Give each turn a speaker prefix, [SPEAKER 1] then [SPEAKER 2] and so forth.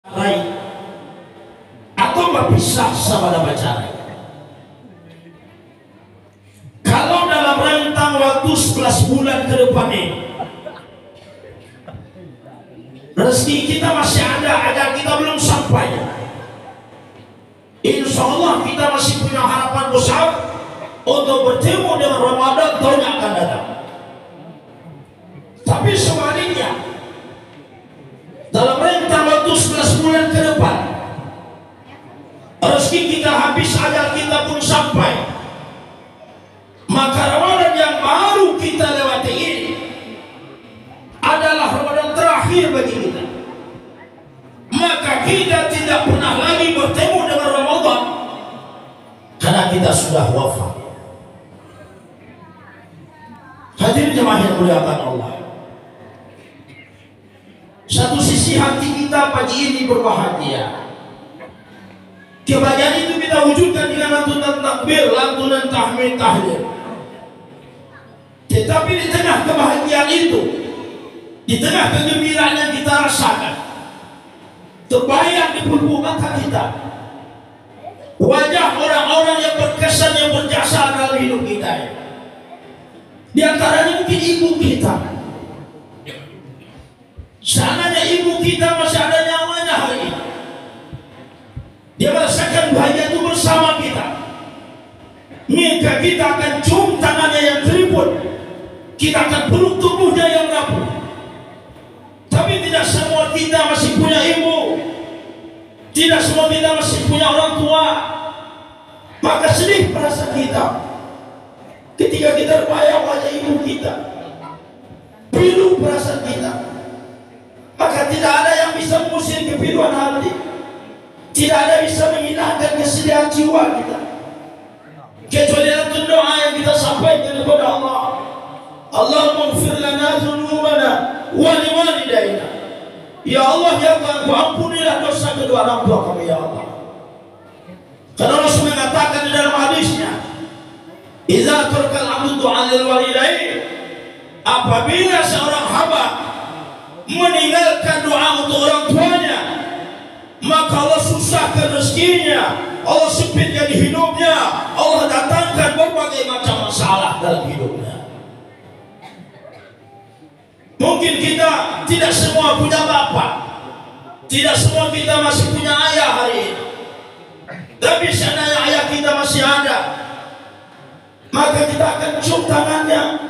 [SPEAKER 1] Rai atau berpisah sama nama cara kalau dalam rentang waktu 11 bulan ke depan ini rezeki kita masih ada agar kita belum sampai. Insya Allah kita masih punya harapan besar untuk bertemu dengan Ramadan tahun yang akan datang. Tapi sebaliknya rezeki kita habis agar kita pun sampai. Maka Ramadan yang baru kita lewati ini adalah Ramadan terakhir bagi kita. Maka kita tidak pernah lagi bertemu dengan Ramadan karena kita sudah wafat. Hadirin jemaah yang muliakan Allah. Satu sisi hati kita pagi ini berbahagia kebahagiaan itu kita wujudkan dengan lantunan takbir lantunan tahmid tahlil tetapi di tengah kebahagiaan itu di tengah kegembiraan yang kita rasakan terbayang di pelupuk mata kita wajah orang-orang yang berkesan yang berjasa dalam hidup kita. Di antaranya mungkin ibu kita. Seandainya ibu kita masih ada ini Dia merasakan bahagia itu bersama kita. Maka kita akan cium tangannya yang keriput Kita akan peluk tubuhnya yang rapuh. Tapi tidak semua kita masih punya ibu Tidak semua kita masih punya orang tua. Maka sedih perasaan kita. Ketika kita bayang wajah ibu kita. Pilu perasaan kita. Maka tidak ada yang bisa mengusir kepiluan hati tidak ada bisa menghilangkan kesedihan jiwa kita. Kecuali dalam doa yang kita sampaikan kepada Allah. Allahumma gfir lana dhunubana wa liwalidayna Ya Allah ya Tuhan ampunilah dosa kedua orang tua kami ya Allah. Karena Rasul mengatakan di dalam hadisnya Iza turkal abdu du'a lil walidain apabila seorang hamba meninggalkan doa untuk orang tuanya maka Allah susahkan rezekinya. Allah sempitkan hidupnya. Allah datangkan berbagai macam masalah dalam hidupnya. Mungkin kita tidak semua punya bapak. Tidak semua kita masih punya ayah hari ini. Tapi seandainya ayah kita masih ada maka kita akan cium tangannya